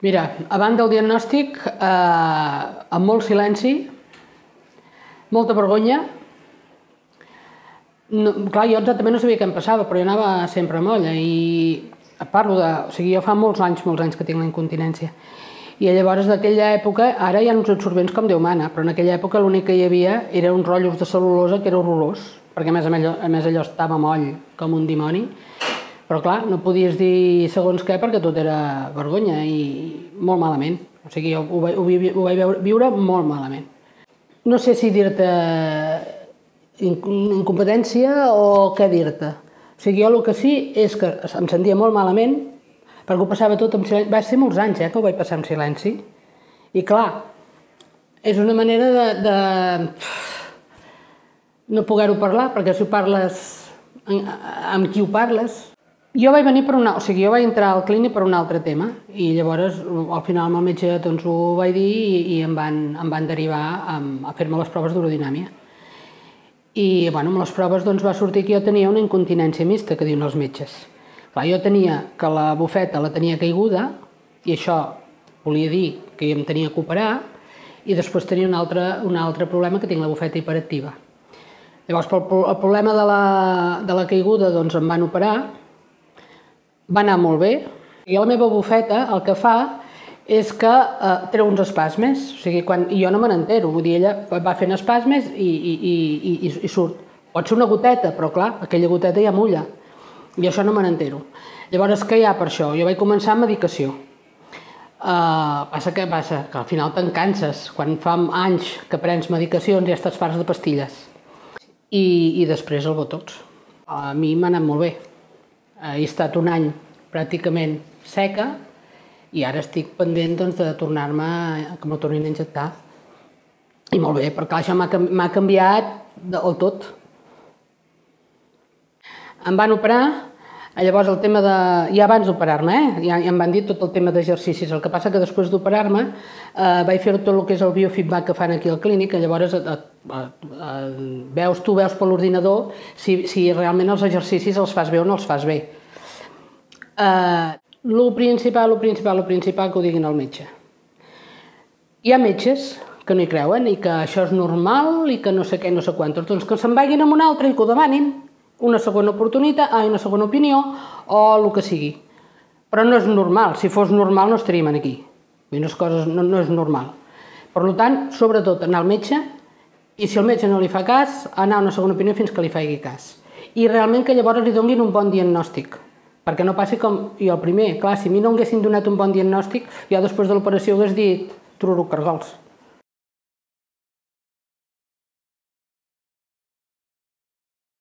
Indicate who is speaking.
Speaker 1: Mira, abans del diagnòstic, eh, amb molt silenci, molta vergonya. No, clar, jo exactament no sabia què em passava, però jo anava sempre a molla i parlo de... O sigui, jo fa molts anys, molts anys que tinc la incontinència. I llavors d'aquella època, ara hi ha uns absorbents com Déu mana, però en aquella època l'únic que hi havia era uns rotllos de cel·lulosa que era horrorós, perquè a més a més, a més allò estava moll com un dimoni. Però clar, no podies dir segons què perquè tot era vergonya i molt malament. O sigui, jo ho, vaig, ho, ho vaig viure molt malament. No sé si dir-te incompetència o què dir-te. O sigui, jo el que sí és que em sentia molt malament perquè ho passava tot en silenci. Va ser molts anys eh, que ho vaig passar en silenci. I clar, és una manera de, de no poder-ho parlar, perquè si ho parles amb qui ho parles... Jo vaig venir per una... O sigui, jo vaig entrar al clínic per un altre tema i llavors al final el metge doncs, ho vaig dir i, i em, van, em van derivar a, a fer-me les proves d'urodinàmia. I bueno, amb les proves doncs, va sortir que jo tenia una incontinència mixta, que diuen els metges. Clar, jo tenia que la bufeta la tenia caiguda i això volia dir que em tenia que operar i després tenia un altre, un altre problema que tinc la bufeta hiperactiva. Llavors, pel el problema de la, de la caiguda doncs, em van operar va anar molt bé. I la meva bufeta el que fa és que eh, treu uns espasmes, o sigui, quan, i jo no me n'entero, vull dir, ella va fent espasmes i, i, i, i, i surt. Pot ser una goteta, però clar, aquella goteta ja mulla, i això no me n'entero. Llavors, què hi ha per això? Jo vaig començar amb medicació. Uh, passa que passa que al final te'n canses. Quan fa anys que prens medicacions ja estàs farts de pastilles. I, i després el botox. A mi m'ha anat molt bé. Eh, he estat un any pràcticament seca i ara estic pendent doncs, de tornar-me, que me'l tornin a injectar. I molt bé, perquè això m'ha canviat del tot. Em van operar, llavors el tema de... ja abans d'operar-me, eh? ja, ja em van dir tot el tema d'exercicis. El que passa que després d'operar-me eh, vaig fer tot el que és el biofeedback que fan aquí al clínic, llavors eh, eh, eh, veus, tu veus per l'ordinador si, si realment els exercicis els fas bé o no els fas bé. Eh, lo principal, lo principal, lo principal que ho diguin al metge. Hi ha metges que no hi creuen i que això és normal i que no sé què, no sé quantos, doncs que se'n vagin amb un altre i que ho demanin una segona oportunitat, ai, una segona opinió o el que sigui. Però no és normal, si fos normal no estaríem aquí. Les coses no, no és normal. Per tant, sobretot anar al metge i si el metge no li fa cas, anar a una segona opinió fins que li faci cas. I realment que llavors li donin un bon diagnòstic. Perquè no passi com jo el primer. Clar, si a mi no haguessin donat un bon diagnòstic, jo després de l'operació hagués dit truro cargols.